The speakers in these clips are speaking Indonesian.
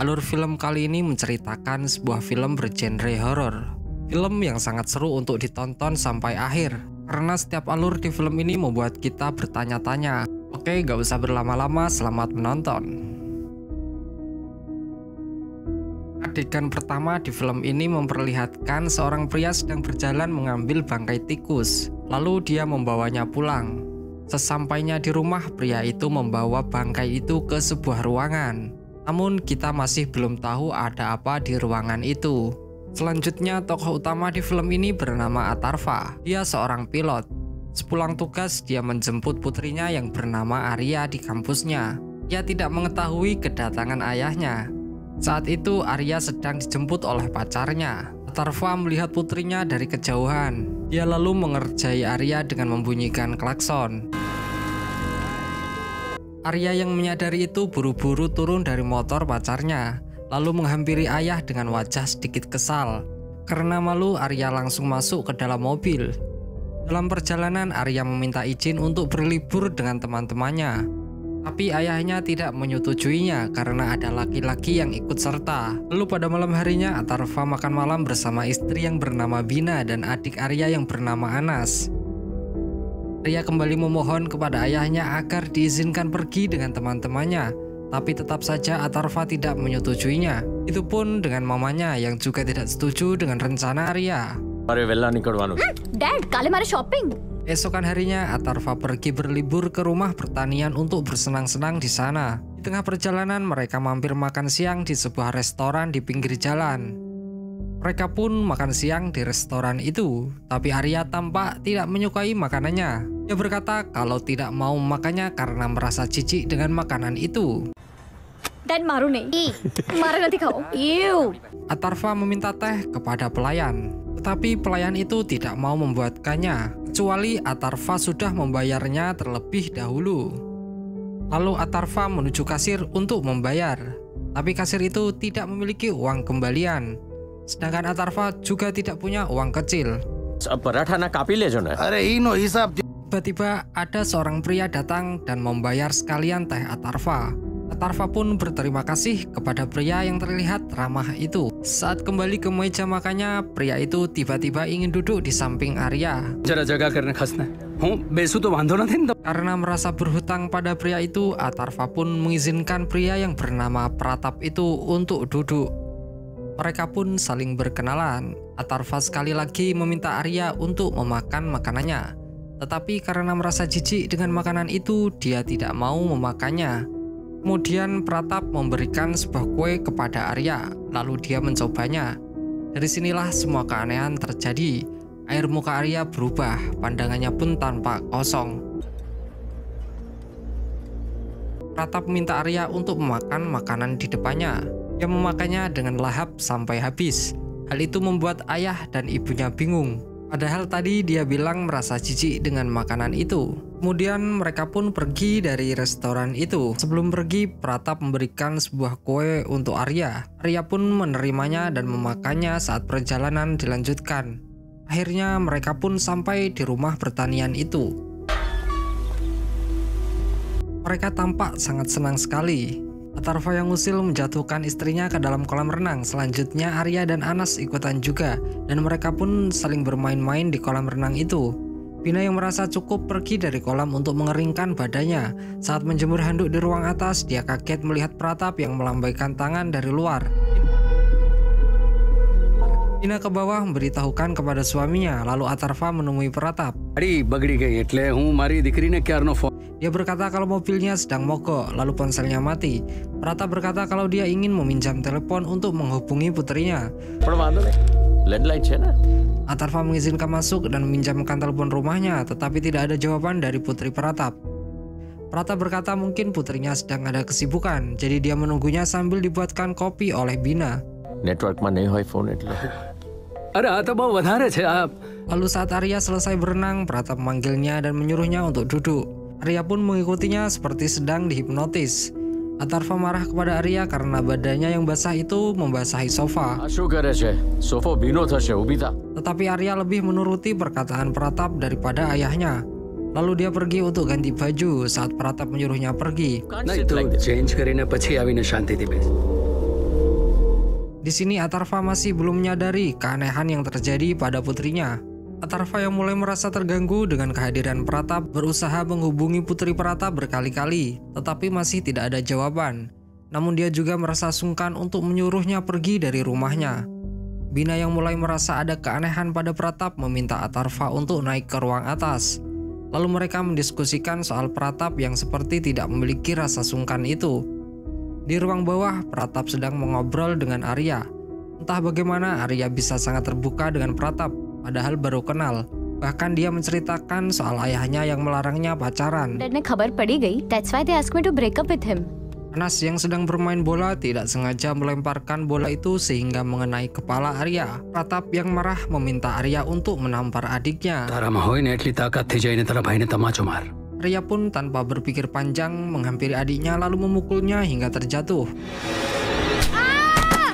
alur film kali ini menceritakan sebuah film bergenre horor. Film yang sangat seru untuk ditonton sampai akhir, karena setiap alur di film ini membuat kita bertanya-tanya. Oke, gak usah berlama-lama, selamat menonton. Adegan pertama di film ini memperlihatkan seorang pria sedang berjalan mengambil bangkai tikus, lalu dia membawanya pulang. Sesampainya di rumah, pria itu membawa bangkai itu ke sebuah ruangan. Namun kita masih belum tahu ada apa di ruangan itu. Selanjutnya tokoh utama di film ini bernama Atarva. Dia seorang pilot. Sepulang tugas dia menjemput putrinya yang bernama Arya di kampusnya. Ia tidak mengetahui kedatangan ayahnya. Saat itu Arya sedang dijemput oleh pacarnya. Atarva melihat putrinya dari kejauhan. Dia lalu mengerjai Arya dengan membunyikan klakson. Arya yang menyadari itu buru-buru turun dari motor pacarnya, lalu menghampiri ayah dengan wajah sedikit kesal. Karena malu, Arya langsung masuk ke dalam mobil. Dalam perjalanan, Arya meminta izin untuk berlibur dengan teman-temannya. Tapi ayahnya tidak menyetujuinya karena ada laki-laki yang ikut serta. Lalu pada malam harinya, Atarva makan malam bersama istri yang bernama Bina dan adik Arya yang bernama Anas. Ria kembali memohon kepada ayahnya agar diizinkan pergi dengan teman-temannya, tapi tetap saja Atarva tidak menyetujuinya. Itu pun dengan mamanya yang juga tidak setuju dengan rencana Arya. Dad, kali mari shopping. Esokan harinya, Atarva pergi berlibur ke rumah pertanian untuk bersenang-senang di sana. Di tengah perjalanan, mereka mampir makan siang di sebuah restoran di pinggir jalan. Mereka pun makan siang di restoran itu, tapi Arya tampak tidak menyukai makanannya. Dia berkata kalau tidak mau makannya karena merasa jijik dengan makanan itu. Dan maru nih. Maru nanti kau. Ew. Atarva meminta teh kepada pelayan, tetapi pelayan itu tidak mau membuatkannya, kecuali Atarva sudah membayarnya terlebih dahulu. Lalu Atarva menuju kasir untuk membayar, tapi kasir itu tidak memiliki uang kembalian. Sedangkan Atarva juga tidak punya uang kecil. Tiba-tiba ada seorang pria datang dan membayar sekalian teh Atarva. Atarva pun berterima kasih kepada pria yang terlihat ramah itu. Saat kembali ke meja makannya, pria itu tiba-tiba ingin duduk di samping Arya. Karena merasa berhutang pada pria itu, Atarva pun mengizinkan pria yang bernama Pratap itu untuk duduk. Mereka pun saling berkenalan. Atarva sekali lagi meminta Arya untuk memakan makanannya. Tetapi karena merasa jijik dengan makanan itu, dia tidak mau memakannya. Kemudian Pratap memberikan sebuah kue kepada Arya, lalu dia mencobanya. Dari sinilah semua keanehan terjadi. Air muka Arya berubah, pandangannya pun tanpa kosong. Pratap meminta Arya untuk memakan makanan di depannya. Dia memakannya dengan lahap sampai habis. Hal itu membuat ayah dan ibunya bingung. Padahal tadi dia bilang merasa jijik dengan makanan itu. Kemudian mereka pun pergi dari restoran itu. Sebelum pergi, Pratap memberikan sebuah kue untuk Arya. Arya pun menerimanya dan memakannya saat perjalanan dilanjutkan. Akhirnya mereka pun sampai di rumah pertanian itu. Mereka tampak sangat senang sekali. Atarva yang usil menjatuhkan istrinya ke dalam kolam renang. Selanjutnya Arya dan Anas ikutan juga dan mereka pun saling bermain-main di kolam renang itu. Bina yang merasa cukup pergi dari kolam untuk mengeringkan badannya. Saat menjemur handuk di ruang atas, dia kaget melihat Pratap yang melambaikan tangan dari luar. Ina ke bawah memberitahukan kepada suaminya, lalu Atarva menemui Pratap. Dia berkata kalau mobilnya sedang mogok, lalu ponselnya mati. Prata berkata kalau dia ingin meminjam telepon untuk menghubungi putrinya. Atarva mengizinkan masuk dan meminjamkan telepon rumahnya, tetapi tidak ada jawaban dari putri Pratap. Prata berkata mungkin putrinya sedang ada kesibukan, jadi dia menunggunya sambil dibuatkan kopi oleh Bina. Network mana iPhone itu. Lalu saat Arya selesai berenang, Prata memanggilnya dan menyuruhnya untuk duduk. Arya pun mengikutinya seperti sedang dihipnotis. Atarva marah kepada Arya karena badannya yang basah itu membasahi sofa. Tetapi Arya lebih menuruti perkataan Pratap daripada ayahnya. Lalu dia pergi untuk ganti baju saat Pratap menyuruhnya pergi. Di sini Atarva masih belum menyadari keanehan yang terjadi pada putrinya. Atarva yang mulai merasa terganggu dengan kehadiran Pratap berusaha menghubungi putri Pratap berkali-kali, tetapi masih tidak ada jawaban. Namun dia juga merasa sungkan untuk menyuruhnya pergi dari rumahnya. Bina yang mulai merasa ada keanehan pada Pratap meminta Atarva untuk naik ke ruang atas. Lalu mereka mendiskusikan soal Pratap yang seperti tidak memiliki rasa sungkan itu. Di ruang bawah, Pratap sedang mengobrol dengan Arya. Entah bagaimana Arya bisa sangat terbuka dengan Pratap, padahal baru kenal. Bahkan dia menceritakan soal ayahnya yang melarangnya pacaran. kabar that's why they asked me to break up with him. Anas yang sedang bermain bola tidak sengaja melemparkan bola itu sehingga mengenai kepala Arya. Ratap yang marah meminta Arya untuk menampar adiknya. Arya pun tanpa berpikir panjang menghampiri adiknya lalu memukulnya hingga terjatuh. Ah!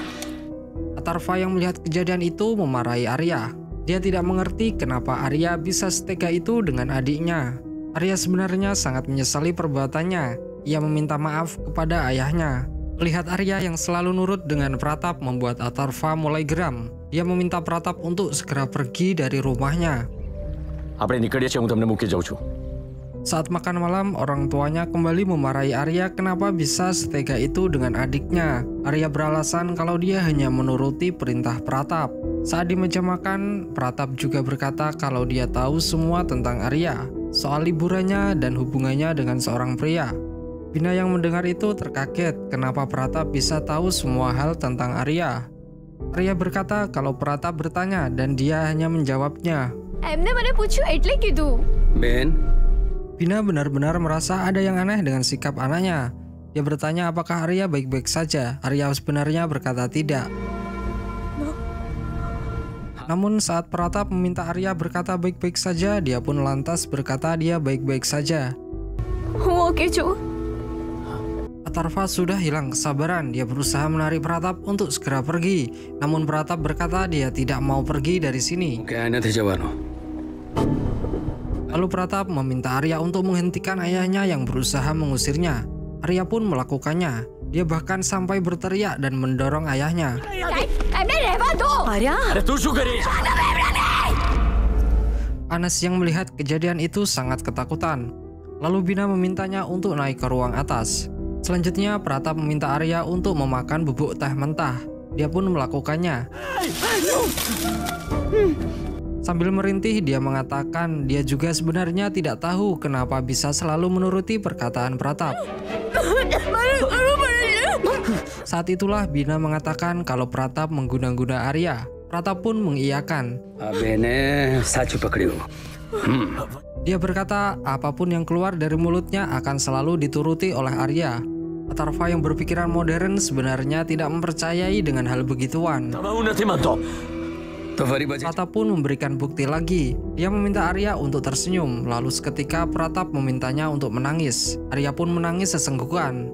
Atarva yang melihat kejadian itu memarahi Arya dia tidak mengerti kenapa Arya bisa setega itu dengan adiknya. Arya sebenarnya sangat menyesali perbuatannya. Ia meminta maaf kepada ayahnya. Lihat Arya yang selalu nurut dengan Pratap membuat Atarva mulai geram. Ia meminta Pratap untuk segera pergi dari rumahnya. Saat makan malam, orang tuanya kembali memarahi Arya kenapa bisa setega itu dengan adiknya. Arya beralasan kalau dia hanya menuruti perintah Pratap. Saat di meja makan, Pratap juga berkata kalau dia tahu semua tentang Arya, soal liburannya dan hubungannya dengan seorang pria. Bina yang mendengar itu terkaget kenapa Pratap bisa tahu semua hal tentang Arya. Arya berkata kalau Pratap bertanya dan dia hanya menjawabnya. એમને મને પૂછ્યું એટલે કીધું બેન Bina benar-benar merasa ada yang aneh dengan sikap anaknya. Dia bertanya apakah Arya baik-baik saja. Arya sebenarnya berkata tidak. Namun saat Pratap meminta Arya berkata baik-baik saja, dia pun lantas berkata dia baik-baik saja. Oke, cu. Atarva sudah hilang kesabaran, dia berusaha menarik Pratap untuk segera pergi. Namun Pratap berkata dia tidak mau pergi dari sini. Lalu Pratap meminta Arya untuk menghentikan ayahnya yang berusaha mengusirnya. Arya pun melakukannya. Dia bahkan sampai berteriak dan mendorong ayahnya. Ayah. એમને રહેવા દો આર્યા અરે તું શું કરીશ Anas yang melihat kejadian itu sangat ketakutan. Lalu Bina memintanya untuk naik ke ruang atas. Selanjutnya Pratap meminta Arya untuk memakan bubuk teh mentah. Dia pun melakukannya. Sambil merintih dia mengatakan dia juga sebenarnya tidak tahu kenapa bisa selalu menuruti perkataan Pratap. Saat itulah Bina mengatakan kalau Pratap mengguna-guna Arya. Pratap pun mengiyakan. Hmm. Dia berkata, apa pun yang keluar dari mulutnya akan selalu dituruti oleh Arya. Atarva yang berpikiran modern sebenarnya tidak mempercayai dengan hal begituan. Pratap pun memberikan bukti lagi. Dia meminta Arya untuk tersenyum, lalu seketika Pratap memintanya untuk menangis. Arya pun menangis sesenggukan.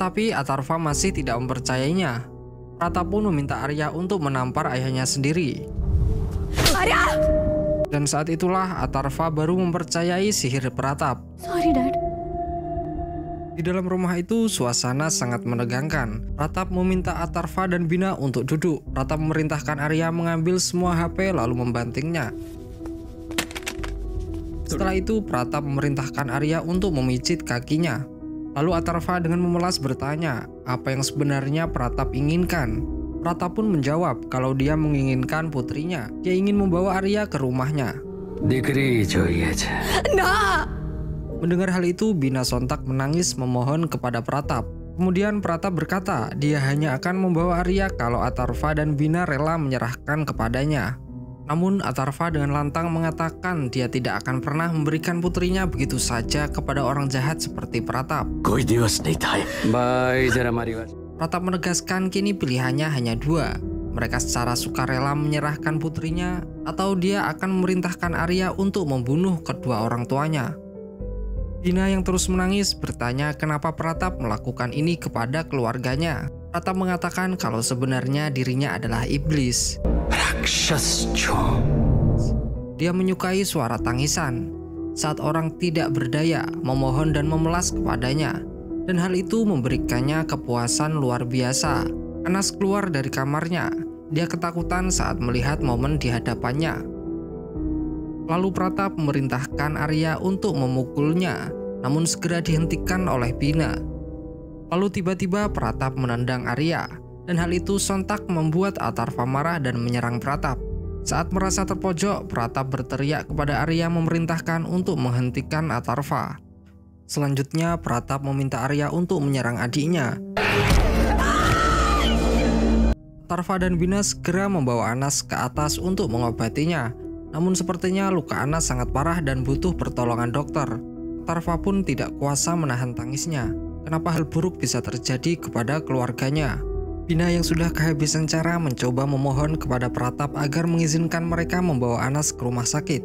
Tetapi Atarva masih tidak mempercayainya. Rata pun meminta Arya untuk menampar ayahnya sendiri. Arya! Dan saat itulah Atarva baru mempercayai sihir peratap. Sorry, Dad. Di dalam rumah itu, suasana sangat menegangkan. Ratap meminta Atarva dan Bina untuk duduk. Ratap memerintahkan Arya mengambil semua HP lalu membantingnya. Setelah itu, Pratap memerintahkan Arya untuk memijit kakinya. Lalu Atarva dengan memelas bertanya apa yang sebenarnya Pratap inginkan. Pratap pun menjawab kalau dia menginginkan putrinya. Dia ingin membawa Arya ke rumahnya. Dikri Nah! Mendengar hal itu, Bina sontak menangis memohon kepada Pratap. Kemudian Pratap berkata dia hanya akan membawa Arya kalau Atarva dan Bina rela menyerahkan kepadanya. Namun Atarva dengan lantang mengatakan dia tidak akan pernah memberikan putrinya begitu saja kepada orang jahat seperti Pratap. Bye, Pratap menegaskan kini pilihannya hanya dua. Mereka secara sukarela menyerahkan putrinya atau dia akan memerintahkan Arya untuk membunuh kedua orang tuanya. Dina yang terus menangis bertanya kenapa Pratap melakukan ini kepada keluarganya. Pratap mengatakan kalau sebenarnya dirinya adalah iblis. Dia menyukai suara tangisan saat orang tidak berdaya memohon dan memelas kepadanya dan hal itu memberikannya kepuasan luar biasa. Anas keluar dari kamarnya. Dia ketakutan saat melihat momen di hadapannya. Lalu Pratap memerintahkan Arya untuk memukulnya, namun segera dihentikan oleh Bina. Lalu tiba-tiba Pratap menendang Arya dan hal itu sontak membuat Atarva marah dan menyerang Pratap. Saat merasa terpojok, Pratap berteriak kepada Arya memerintahkan untuk menghentikan Atarva. Selanjutnya, Pratap meminta Arya untuk menyerang adiknya. Tarva dan Bina segera membawa Anas ke atas untuk mengobatinya. Namun sepertinya luka Anas sangat parah dan butuh pertolongan dokter. Tarva pun tidak kuasa menahan tangisnya. Kenapa hal buruk bisa terjadi kepada keluarganya? Bina yang sudah kehabisan cara mencoba memohon kepada Pratap agar mengizinkan mereka membawa Anas ke rumah sakit.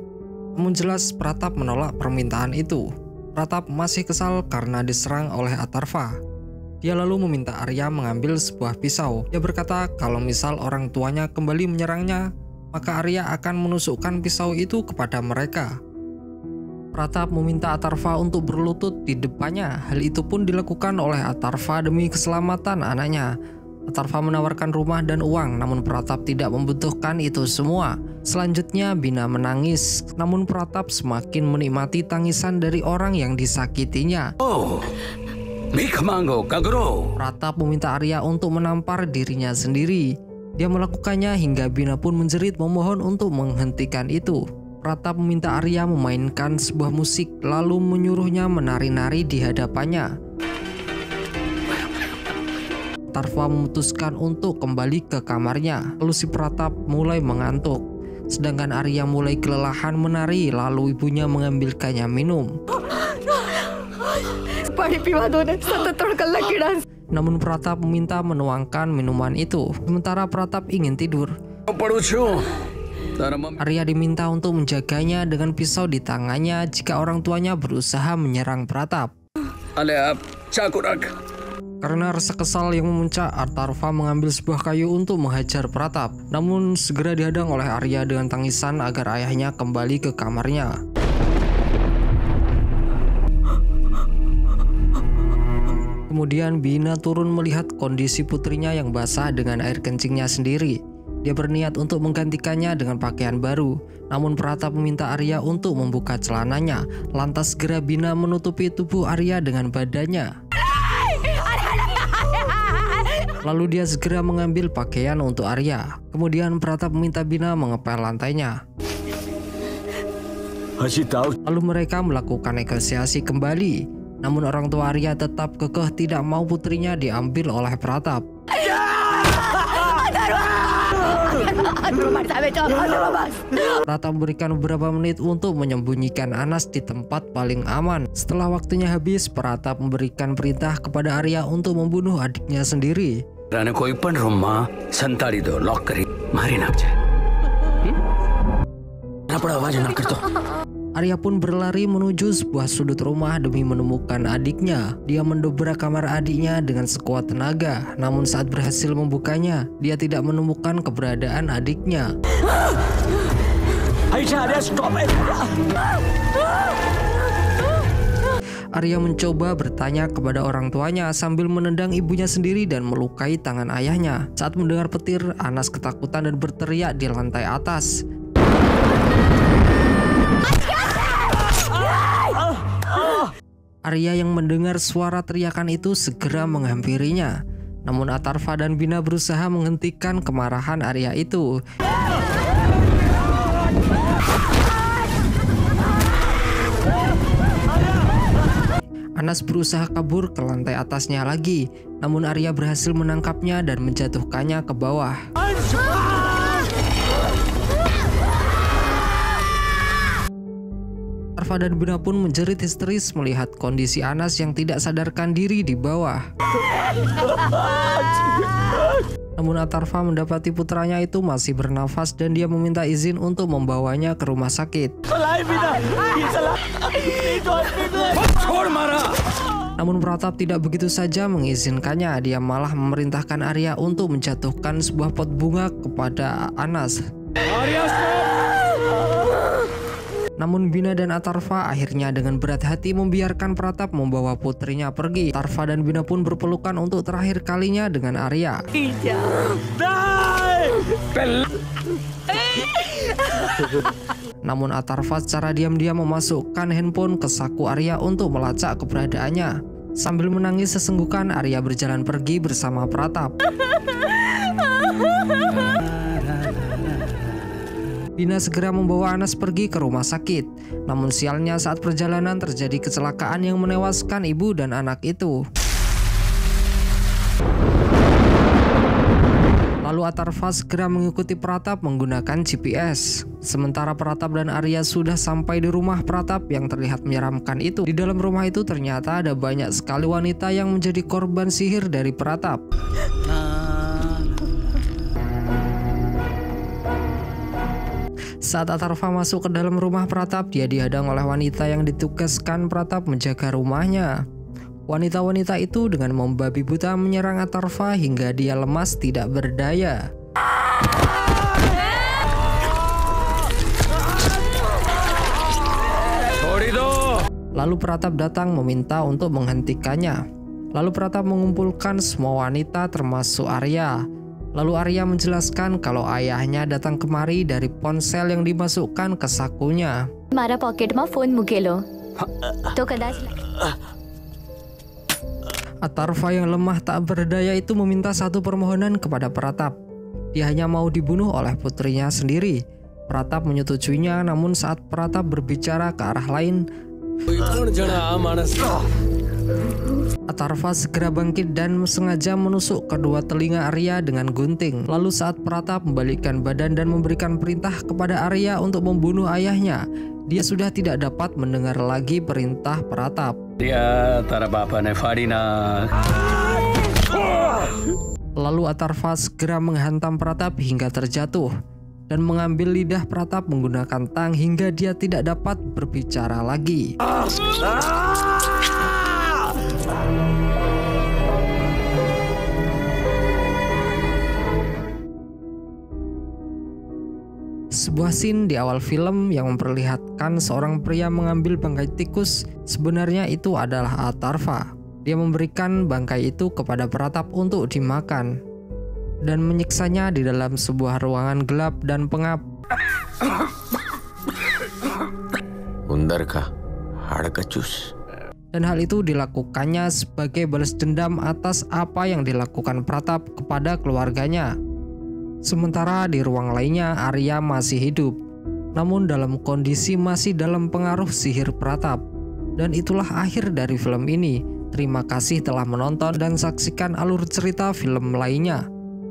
Namun jelas Pratap menolak permintaan itu. Pratap masih kesal karena diserang oleh Atarva. Dia lalu meminta Arya mengambil sebuah pisau. Dia berkata kalau misal orang tuanya kembali menyerangnya, maka Arya akan menusukkan pisau itu kepada mereka. Pratap meminta Atarva untuk berlutut di depannya. Hal itu pun dilakukan oleh Atarva demi keselamatan anaknya. Atarva menawarkan rumah dan uang, namun Pratap tidak membutuhkan itu semua. Selanjutnya Bina menangis, namun Pratap semakin menikmati tangisan dari orang yang disakitinya. Oh, Mikmango Kaguro. Pratap meminta Arya untuk menampar dirinya sendiri. Dia melakukannya hingga Bina pun menjerit memohon untuk menghentikan itu. Pratap meminta Arya memainkan sebuah musik lalu menyuruhnya menari-nari di hadapannya. Tarva memutuskan untuk kembali ke kamarnya. Lalu si Pratap mulai mengantuk. Sedangkan Arya mulai kelelahan menari lalu ibunya mengambilkannya minum. Namun Pratap meminta menuangkan minuman itu. Sementara Pratap ingin tidur. Arya diminta untuk menjaganya dengan pisau di tangannya jika orang tuanya berusaha menyerang Pratap. Karena rasa kesal yang memuncak, Artarva mengambil sebuah kayu untuk menghajar Pratap. Namun segera dihadang oleh Arya dengan tangisan agar ayahnya kembali ke kamarnya. Kemudian Bina turun melihat kondisi putrinya yang basah dengan air kencingnya sendiri. Dia berniat untuk menggantikannya dengan pakaian baru. Namun Pratap meminta Arya untuk membuka celananya. Lantas segera Bina menutupi tubuh Arya dengan badannya. Lalu dia segera mengambil pakaian untuk Arya. Kemudian Pratap meminta Bina mengepel lantainya. Lalu mereka melakukan negosiasi kembali. Namun orang tua Arya tetap kekeh tidak mau putrinya diambil oleh Pratap. Pratap memberikan beberapa menit untuk menyembunyikan Anas di tempat paling aman. Setelah waktunya habis, Pratap memberikan perintah kepada Arya untuk membunuh adiknya sendiri. અને કોઈ પણ રૂમમાં સંતાડી દો લોક કરી મારી નાખજે પણ અવાજ ના કરતો Arya pun berlari menuju sebuah sudut rumah demi menemukan adiknya. Dia mendobrak kamar adiknya dengan sekuat tenaga. Namun saat berhasil membukanya, dia tidak menemukan keberadaan adiknya. Aisyah ada stop eh Arya mencoba bertanya kepada orang tuanya sambil menendang ibunya sendiri dan melukai tangan ayahnya. Saat mendengar petir, Anas ketakutan dan berteriak di lantai atas. Arya yang mendengar suara teriakan itu segera menghampirinya. Namun Atarva dan Bina berusaha menghentikan kemarahan Arya itu. Anas berusaha kabur ke lantai atasnya lagi, namun Arya berhasil menangkapnya dan menjatuhkannya ke bawah. Arfa dan Bina pun menjerit histeris melihat kondisi Anas yang tidak sadarkan diri di bawah. Namun Atarva mendapati putranya itu masih bernafas dan dia meminta izin untuk membawanya ke rumah sakit. Namun Pratap tidak begitu saja mengizinkannya, dia malah memerintahkan Arya untuk menjatuhkan sebuah pot bunga kepada Anas. Arya, stop! Namun Bina dan Atarva akhirnya dengan berat hati membiarkan Pratap membawa putrinya pergi. Atarva dan Bina pun berpelukan untuk terakhir kalinya dengan Arya. Namun Atarva secara diam-diam memasukkan handphone ke saku Arya untuk melacak keberadaannya. Sambil menangis sesenggukan, Arya berjalan pergi bersama Pratap. Bina segera membawa Anas pergi ke rumah sakit. Namun sialnya saat perjalanan terjadi kecelakaan yang menewaskan ibu dan anak itu. Lalu Atarva segera mengikuti Pratap menggunakan GPS. Sementara Pratap dan Arya sudah sampai di rumah Pratap yang terlihat menyeramkan itu. Di dalam rumah itu ternyata ada banyak sekali wanita yang menjadi korban sihir dari Pratap. Saat Atarva masuk ke dalam rumah Pratap, dia dihadang oleh wanita yang ditugaskan Pratap menjaga rumahnya. Wanita-wanita itu dengan membabi buta menyerang Atarva hingga dia lemas tidak berdaya. Lalu Pratap datang meminta untuk menghentikannya. Lalu Pratap mengumpulkan semua wanita termasuk Arya. Lalu Arya menjelaskan kalau ayahnya datang kemari dari ponsel yang dimasukkan ke sakunya. મારા પોકેટમાં ફોન મૂકેલો તો કદાચ Atarva yang lemah tak berdaya itu meminta satu permohonan kepada Pratap. Dia hanya mau dibunuh oleh putrinya sendiri. Pratap menyetujuinya namun saat Pratap berbicara ke arah lain, Atarva segera bangkit dan sengaja menusuk kedua telinga Arya dengan gunting. Lalu saat Pratap membalikkan badan dan memberikan perintah kepada Arya untuk membunuh ayahnya, dia sudah tidak dapat mendengar lagi perintah Pratap. Dia tarapapa Nefarina. Lalu Atarva segera menghantam Pratap hingga terjatuh dan mengambil lidah Pratap menggunakan tang hingga dia tidak dapat berbicara lagi. Ah! Ah! Sebuah scene di awal film yang memperlihatkan seorang pria mengambil bangkai tikus sebenarnya itu adalah Atarva. Dia memberikan bangkai itu kepada Pratap untuk dimakan dan menyiksanya di dalam sebuah ruangan gelap dan pengap. Dan hal itu dilakukannya sebagai balas dendam atas apa yang dilakukan Pratap kepada keluarganya. Sementara di ruang lainnya Arya masih hidup, namun dalam kondisi masih dalam pengaruh sihir Pratap. Dan itulah akhir dari film ini. Terima kasih telah menonton dan saksikan alur cerita film lainnya.